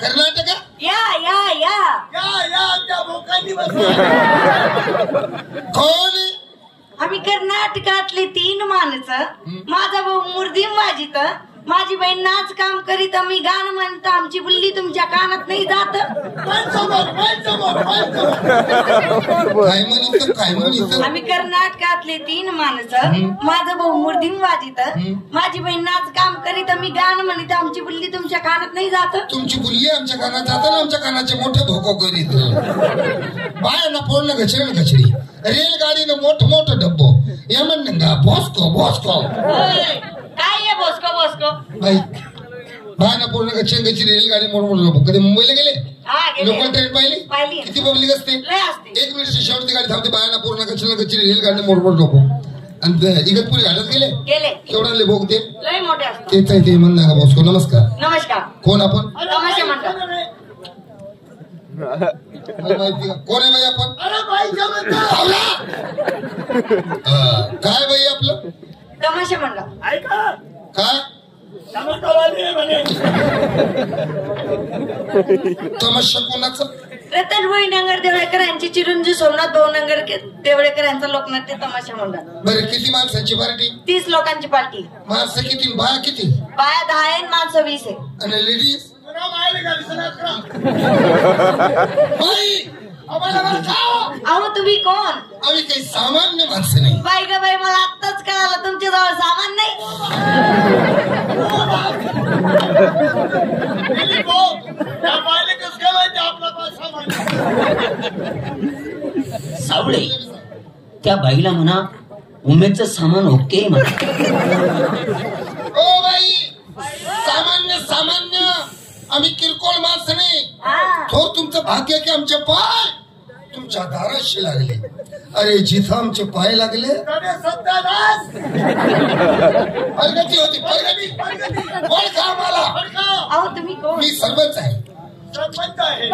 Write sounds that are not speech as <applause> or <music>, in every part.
कर्नाटका? या या या. या या त्या भोकांनी बसला कोण? आम्ही कर्नाटकातले तीन माणसं. माझा भाऊ मुर्दीम वाजित. माझी बहीण नाच काम करीत मी गाणं म्हणत. आमची बुल्ली तुमच्या कानात नाही जात. आम्ही कर्नाटकातले तीन माणसं माझा भाऊ मुर्दीम वाजित माझी बहीण नाच काम करीत मी गाणं म्हणत आमची बुल्ली तुमच्या कानात नाही जात. तुमची बुल्ली आमच्या कानात जाताना आमच्या कानाचे मोठे धोको करीत. बायांना फोडणं घचरेल घचरी. रेलगाडीनं मोठं मोठं डब्बो. या म्हणणं का बॉस्को बॉस्को होय. काय आहे बोसको बोसको बाई बायांना पूर्ण घचरी रेलगाडी मोठ मोठं डब्बो कधी मुंबईला गेले? हा. लोकल ट्रेन पाहिली? पाहिली. किती पब्लिक असते? एक मिनिट शेवटची गाडी थांबते बायांना पूर्ण घचरेल घचरी रेलगाडी मोठ मोठं डब्बो आणि ते इगतपुरी घाटात गेले? गेले. केवढाले भोग ते? लय मोठे असतात. तेच आहे ते म्हणणं का बॉस्को नमस्कार. नमस्कार. कोण आपण? कोण आहे बाई आपण? काय बाई आपलं? तमाशा ऐका. काय? म्हणे तमाशा कोणाचं? रतन भाई नगर देवळेकर यांची चिरंजी सोमनाथ भाऊ नगर देवळेकर यांचा लोकनाट्य तमाशा म्हणतात बरं किती माणसांची पार्टी? तीस लोकांची पार्टी. माणसं किती? बाया किती? बाया दहा आहे माणसं वीस आहे आणि लेडीज. अहो तुम्ही कोण? आम्ही काही सामान्य माणसं नाही. बाई ग बाई मला आत्ताच कळालं तुमच्या जवळ सामान नाही आपला पास सावळे त्या बाईला म्हणा उमेदचं सामान ओके म्हणा. ओ बाई सामान्य सामान्य. आम्ही किरकोळ माणसं नाही. थोर तुमचं भाग्य की आमचे पाय. तुमच्या दाराशी लागले. अरे जिथं आमचे पाय लागले. प्रगती होती प्रगती. ओळखा आम्हाला. बरं का? अहो तुम्ही कोण? मी सरपंच आहे. सरपंच आहे.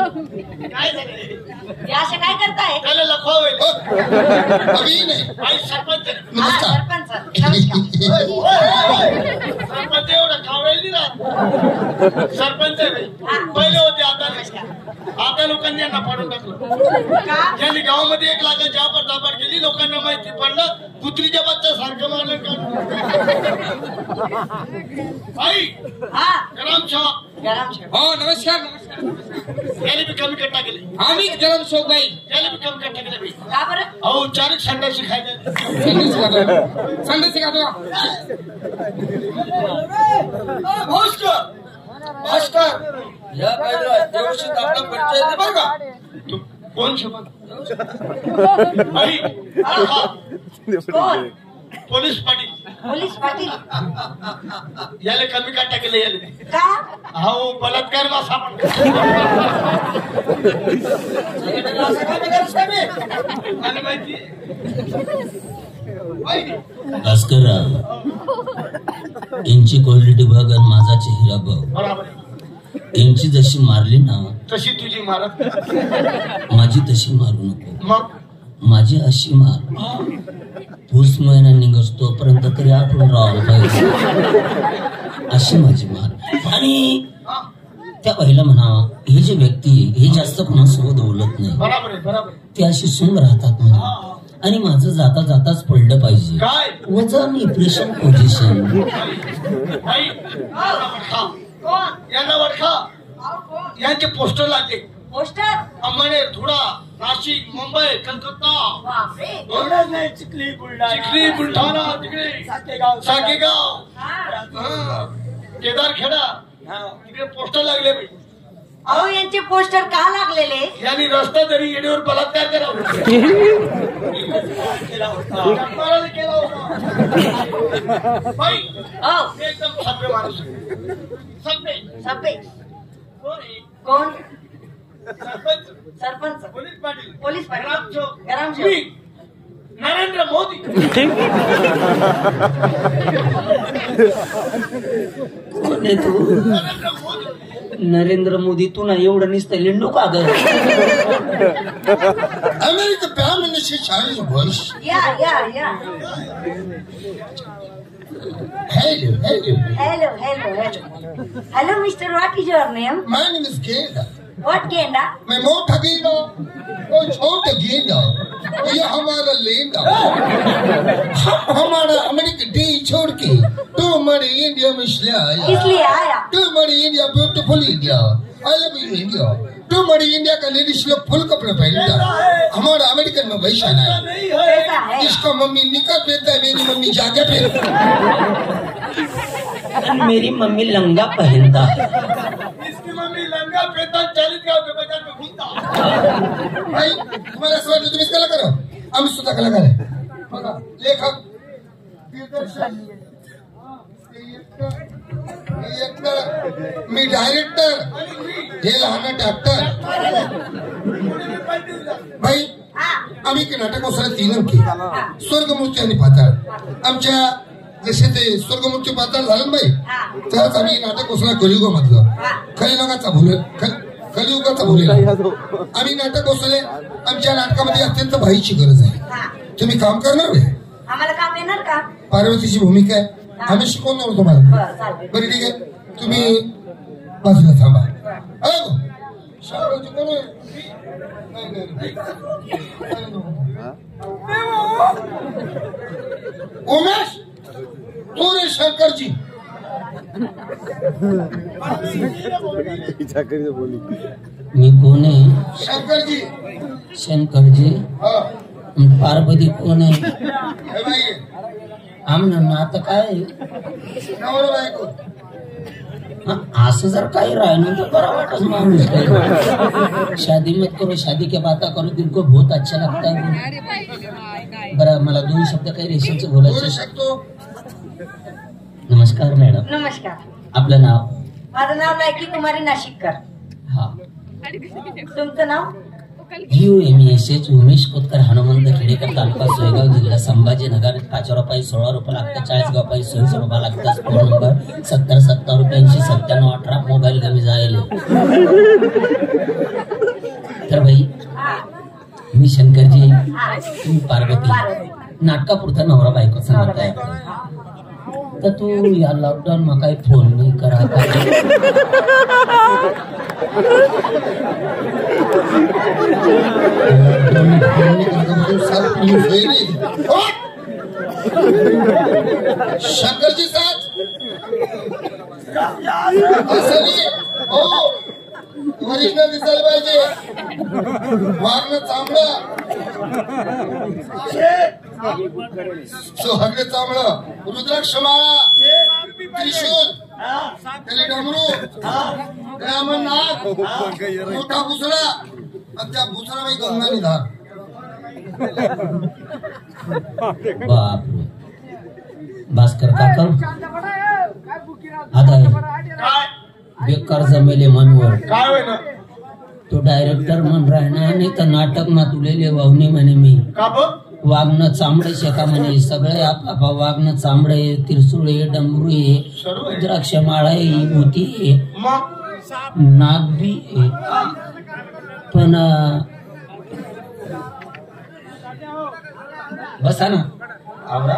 काय झालं? हे असे काय करताय? त्याला लखवावे हो. अभि नाही सरपंच सरपंच. सरपंच एवढं खावेल. पहिले होते आता. आता लोकांनी यांना पाडून टाकलं. का? ज्यांनी गावामध्ये एक लाखाची आपण दाबाड केली लोकांना माहिती पडलं कुत्रीच्या बच्चा सारखं मारलं का? आई हा. गरम छा गरम शेव. हो नमस्कार नमस्कार. याने बी कमी कट्टा केले. आम्ही गरम शोकबाई याने बी कमी कट्टा केले. का बरं? अहो चारच संडाशी खायला. या बाईला व्यवस्थित आपला परिचय दे बरं का. तू कोण शपथ? हा, <laughs> पोलीस पाटील. पोलीस पाटील. याला कमी काटा केलं याला? का? अहो बलात्कार मा सापड मला माहिती? भास्करराव यांची क्वालिटी बघ आणि माझा चेहरा बघ. बरोबर आहे. यांची जशी मारली ना तशी तुझी मारत माझी तशी मारू नको. मग? माझी अशी मार. पुस महिना निघस तोपर्यंत तरी आठवण राहावं पाहिजे अशी माझी मार. आणि त्या बाईला म्हणा हे जे व्यक्ती हे जास्त कोणासोबत बोलत नाही. ते अशी सुंग राहतात म्हणा. आणि माझं जाता जाताच पडलं पाहिजे. काय? वजन इम्प्रेशन पोझिशन कोण? यांना कोण? यांचे पोस्टर लागले. पोस्टर? अंबाने धुळा नाशिक मुंबई कलकत्ता. बापरे. एवढंच नाही चिखली बुलढाणा. चिखली बुलढाणा तिकडे. साकेगाव साकेगाव. हा. हा. केदारखेडा. तिकडे पोस्टर लागले बाई. अहो यांचे पोस्टर का लागलेले? यांनी रस्ता तरी येण्यावर बलात्कार करावा. केला हो मी एकदम सभ्य माणूस आहे. सभ्य सभ्य कोण आहे? कोण सरपंच सरपंच पोलीस पाटील पोलीस पाटील. गरम चौक. गरम चौक. मी नरेंद्र मोदी कोण आहे तू नरेंद्र मोदी नरेंद्र मोदी तू ना एवढं नुसतं लिंडू का ग अमेरिका प्यार मनुष्य चाळीस वर्ष या या या Hello, hello. Hello, hello, hello. Hello, mister. What is your name? My name is Genda. What Genda? मैं मोटा गेंदा और छोटा गेंदा ये हमारा लेंदा हम हमारा अमेरिका डे छोड़ के तू हमारे इंडिया में इसलिए आया। किस लिए आया? तू हमारी India beautiful India I love you India तू हमारी इंडिया का लेडीज़ लोग फुल कपड़े पहनता। हमारा अमेरिकन में वैसा है। है। जिसका मम्मी निकल पहनता है मेरी मम्मी जाके पहनता मेरी मम्मी लंगा पहनता है। इसकी मम्मी लंगा पेता चालीस गाव के नाही तुम्हाला असं वाटलं तुम्हीच कलाकार करा. आम्ही सुद्धा कलाकार आहे बघा लेखक दिग्दर्शक मी डायरेक्टर हे लहान डॉक्टर भाई आम्ही की नाटक वसुला तीन अंकी. स्वर्गमूर्ती आणि पाताळ. आमच्या जसे ते स्वर्गमूर्ती पाताळ झालं बाई तरच आम्ही नाटक वसाला कलियुग म्हटलं खरी लोकांचा भूल खरी कलियुगाचा भुलेला आम्ही नाटक वसुले आमच्या नाटकामध्ये अत्यंत भाईची गरज आहे. हा. तुम्ही काम करणार आहे आम्हाला काम येणार का? पार्वतीची भूमिका आहे. आम्ही शिकवणार तुम्हाला. बरं ठीक आहे. तुम्ही बाजूला थांबा. उमेश! तू रे शंकरजी. मी कोण आहे शंकरजी. हा पार्वती कोण आहे हे. आमनं नातं काय? हाँ, असं जर काही राहिलं तर बरा वाटत माणूस. शादी मत करो शादी के बाता करो दिल को बहुत अच्छा लगता है. बरं मला दोन शब्द काही रेषेचे बोलू बोलायचे शकतो. नमस्कार मॅडम. नमस्कार. आपलं नाव? माझं नाव लायकी कुमारी नाशिककर. हा. तुमचं नाव? U M S H Umesh Kotkar Hanumant Khedekar taluka Soygaon जिल्हा संभाजीनगर. पाचोरा पायी सोळा रुपये लागतात चाळीसगाव पायी सोळीस रुपये लागतात फोन नंबर सत्तर सत्तर रुपयांशी सत्त्याण्णव अठरा मोबाईल कमी जायले तर भाई मी शंकरजी तुम्ही पार्वती. नाटकापुरता नवरा बायको. आहे तर तू या लॉकडाऊन मा फोन नाही करा शंकरजी साथ ओरिजिनल हो. दिसायला पाहिजे. वागणं चांगलं. सोहागडे चांबळ रुद्राक्ष माळा त्रिशूर त्याला डमरू ग्रामण मोठा भुसडा आणि त्या भुसडा गंगा निधार बाप भास्कर काका आता बेकार जमेले मनवर. काय होय ना तो डायरेक्टर म्हण राहणार नाही तर नाटक मा तुलेले वावणे म्हणे मी. वागणं चांबडे शेका म्हणे. सगळे आपापा वागणं चांबडे तिरसुळे डमरू आहे सर्व आहे. द्राक्ष माळा आहे मोती आहे. नाग बी पण बसा ना. आवरा.